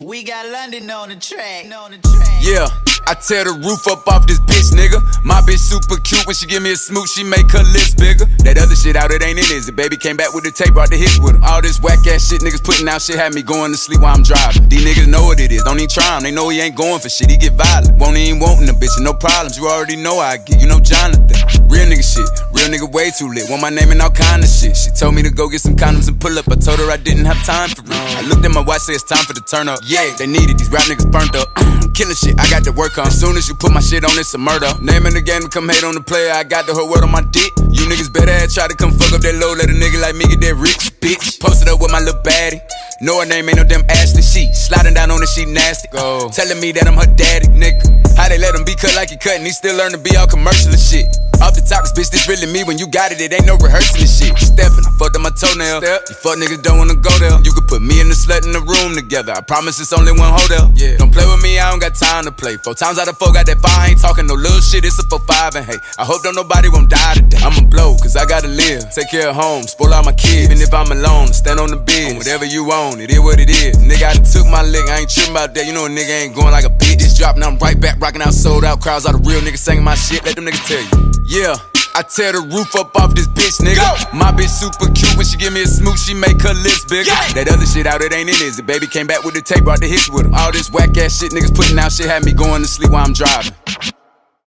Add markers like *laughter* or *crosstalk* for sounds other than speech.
We got London on the track. On the track. Yeah, I tear the roof up off this bitch, nigga. My bitch super cute when she give me a smooch, she make her lips bigger. That other shit out, it ain't in, is it? Baby came back with the tape, brought the hits with him. All this whack ass shit niggas putting out shit had me going to sleep while I'm driving. These niggas know what it is, don't even try him. They know he ain't going for shit, he get violent. Won't even wantin' a bitch, no problems. You already know I get, you know Jonathan. Real nigga shit, real nigga way too lit. Want my name and all kind of shit. She told me to go get some condoms and pull up. I told her I didn't have time for it. I looked at my watch, say it's time for the turn up. Yeah, they needed these rap niggas burnt up. *clears throat* Killing shit, I got to work on. As soon as you put my shit on, it's a murder. Naming the game come hate on the player. I got the whole world on my dick. You niggas better try to come fuck up that low. Let a nigga like me get that rich bitch. Posted up with my little baddie. Know her name ain't no damn Ashley. She sliding down on the sheet nasty. Go. Telling me that I'm her daddy, nigga. How they let him be cut like he cut and he still learn to be all commercial and shit. Off the top, bitch, this really me. When you got it, it ain't no rehearsing and shit. Steppin', I fucked up my toenail. Step. You fuck niggas don't wanna go there. You could put me and the slut in the room together. I promise it's only one hotel. Yeah. Don't play with me, I don't got time to play. Four times out of four, got that fire. I ain't talking no little shit. It's a four five and hey, I hope don't nobody won't die today. I'ma blow, cause I gotta live. Take care of home, spoil all my kids. Even if I'm alone, stand on the bed. Whatever you own, it is what it is. Nigga, I done took my ain't tripping about that. You know a nigga ain't going like a bitch. This drop, now I'm right back, rocking out, sold out crowds. All the real niggas singing my shit. Let them niggas tell you. Yeah. I tear the roof up off this bitch, nigga. Go. My bitch super cute when she give me a smooch, she make her lips bigger. Yeah. That other shit out, it ain't in, is it? Baby came back with the tape, brought the hits with. All this whack ass shit niggas putting out shit had me going to sleep while I'm driving.